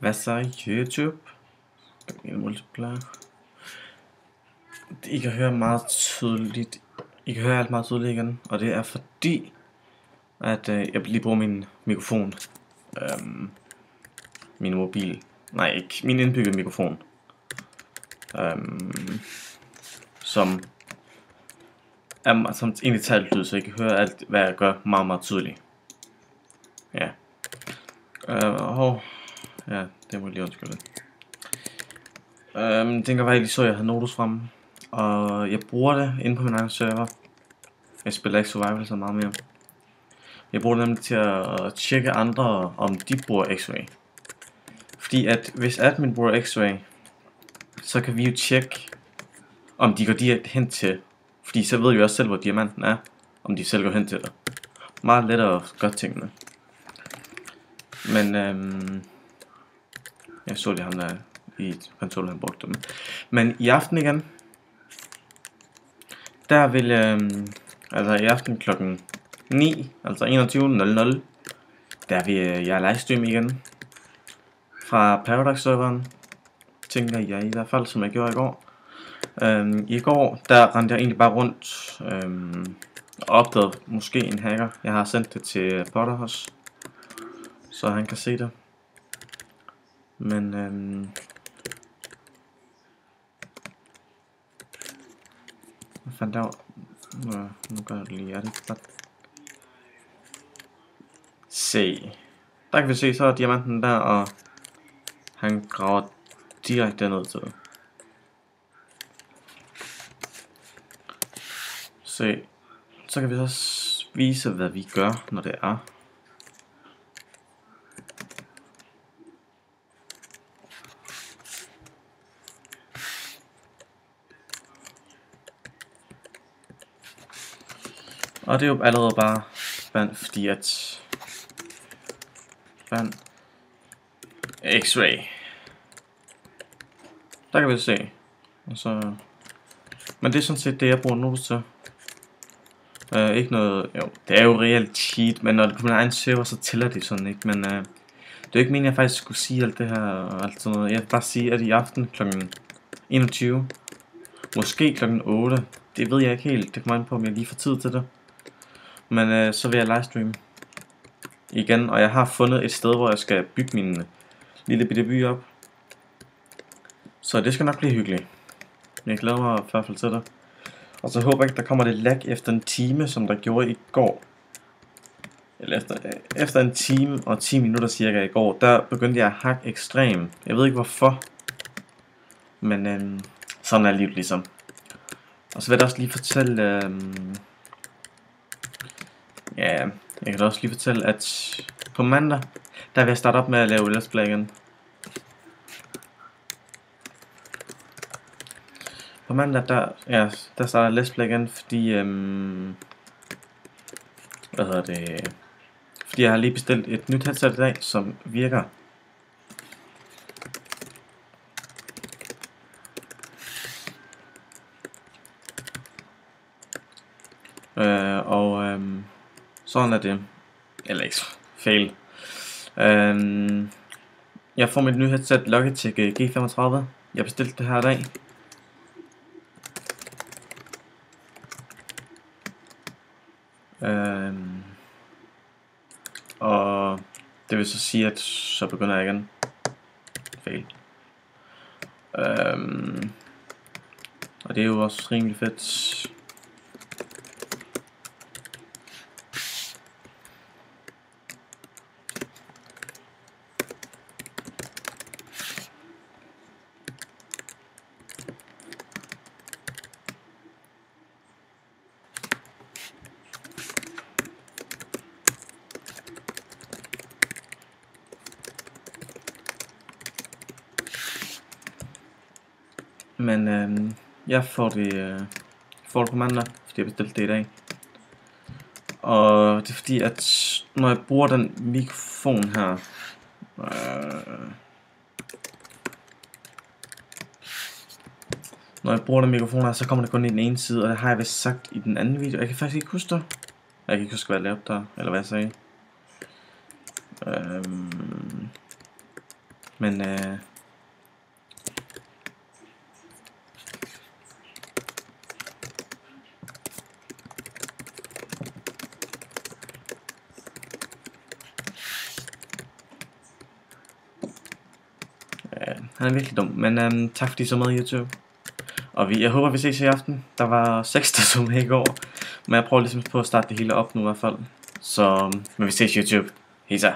Hvad så YouTube? En multiplier. I kan høre meget tydeligt. I kan høre alt meget tydeligt igen, og det er fordi, at øh, jeg lige bruger min mikrofon. Øhm, min mobil. Nej, ikke min indbyggede mikrofon. Øhm, som er, som egentlig talt lyd, så I kan høre alt, hvad jeg gør meget, meget tydeligt. Ja. Øh. Ja, det må jeg lige undskylde. Øhm, jeg tænker bare, at lige så, at jeg havde Nodus frem. Og jeg bruger det inde på min egen server. Jeg spiller ikke survival så meget mere. Jeg bruger det nemlig til at tjekke andre, om de bruger X-Ray. Fordi at hvis admin bruger X-Ray, så kan vi jo tjekke, om de går direkte hen til. Fordi så ved vi også selv, hvor diamanten er, om de selv går hen til det. Meget lettere at gøre tingene. Men øhm, jeg så lige ham der i kontoret, han brugte dem. Men i aften igen, der vil, øh, altså i aften klokken 9, altså 21.00, der vil øh, jeg livestream igen fra Paradox-serveren, tænker jeg i hvert fald, som jeg gjorde i går. Øhm, I går, der rendte jeg egentlig bare rundt øhm, og opdagede måske en hacker. Jeg har sendt det til Potterhus, så han kan se det. Men øhm, hvad fandt der? Nu, nu gør jeg det lige, er det ikke Se. Der kan vi se, så er diamanten der, og han graver direkte ned til det. Se. Så kan vi så vise, hvad vi gør, når det er. Og det er jo allerede bare vand, fordi at vand X-ray. Der kan vi se. Og så... Men det er sådan set det, jeg bruger nu til. Uh, ikke noget... Jo, det er jo reelt cheat, men når det kommer en server, så tæller det sådan ikke. Men uh, det er ikke meningen, at jeg faktisk skulle sige alt det her og alt sådan noget. Jeg vil bare sige, at i aften kl. 21, måske kl. 8, det ved jeg ikke helt. Det kommer an på, om jeg lige får tid til det. Men øh, så vil jeg livestream igen, og jeg har fundet et sted, hvor jeg skal bygge min lille bitte by op. Så det skal nok blive hyggeligt. Jeg glæder mig i hvert fald til det. Og så håber jeg ikke, der kommer det lag efter en time, som der gjorde i går. Eller efter, øh, efter en time og 10 minutter cirka i går, der begyndte jeg at hakke ekstrem. Jeg ved ikke hvorfor. Men øhm, sådan er livet ligesom. Og så vil jeg også lige fortælle... Øhm, ja, jeg kan da også lige fortælle, at på mandag, der vil jeg starte op med at lave Let's Play igen. På mandag, der, ja, der starter Let's Play igen, fordi, øhm, hvad hedder det, fordi jeg har lige bestilt et nyt headset i dag, som virker. Øh, og øhm, sådan er det. Eller ikke, fail. Øhm, jeg får mit nye headset Logitech øh, G35. Jeg bestilte det her i dag. Øhm, og det vil så sige, at så begynder jeg igen. Fail. Øhm, og det er jo også rimelig fedt. Men øh, jeg får det, øh, får det på mandag, fordi jeg bestilte det i dag. Og det er fordi, at når jeg bruger den mikrofon her, øh, når jeg bruger den mikrofon her, så kommer det kun i den ene side, og det har jeg vist sagt i den anden video. Jeg kan faktisk ikke huske det. Jeg kan ikke huske, hvad jeg lavede der, eller hvad jeg sagde. Øhm, Men øh, Ja, han er virkelig dum. Men øhm, tak fordi I så med YouTube. Og vi, jeg håber vi ses i aften. Der var 6 der så med i går. Men jeg prøver ligesom på at starte det hele op nu i hvert fald. Så øhm, men vi ses YouTube. Hej så.